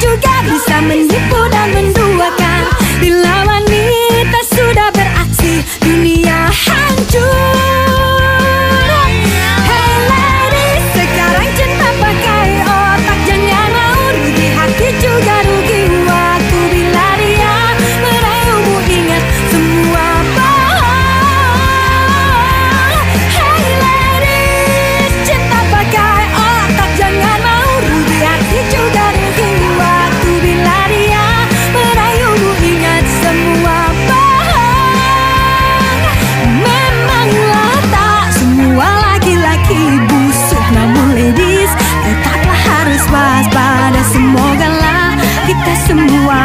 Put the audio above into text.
juga bisa menipu dan menduakan. Bila wanita sudah beraksi Dunia hancur. pada semoga lah kita semua